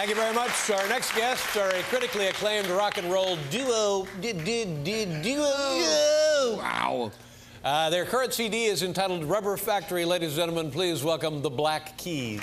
Thank you very much. Our next guests are a critically acclaimed rock and roll duo. Du- du- du- Duo. Wow. Uh, their current CD is entitled Rubber Factory. Ladies and gentlemen, please welcome the Black Keys.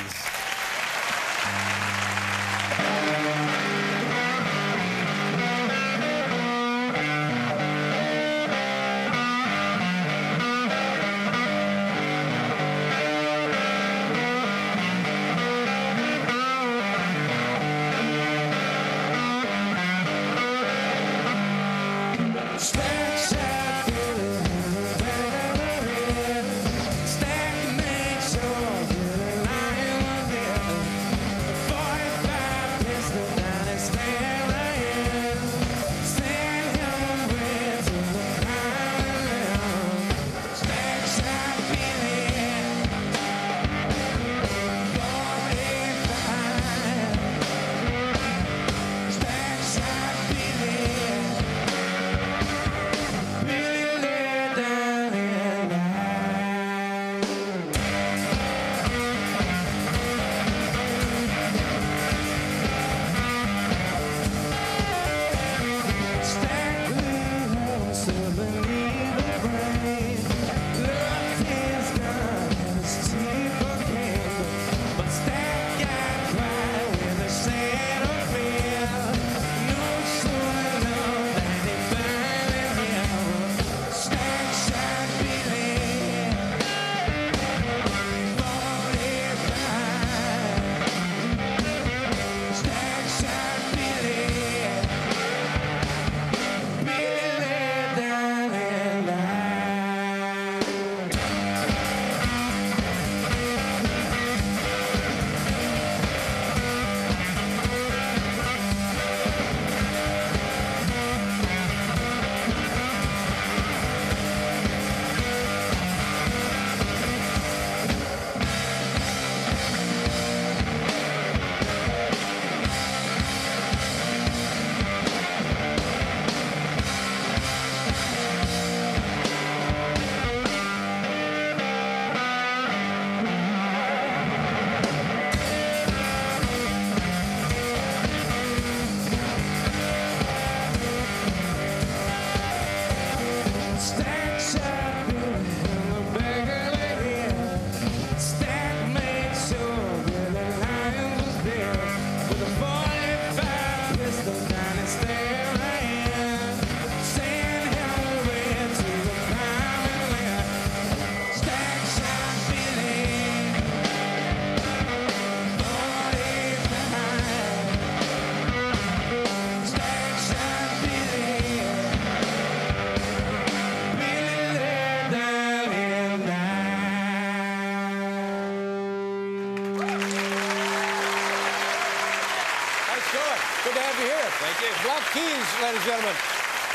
Thank you. Black Keys, ladies and gentlemen.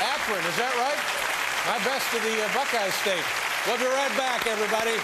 Akron, is that right? My best to the uh, Buckeye State. We'll be right back, everybody.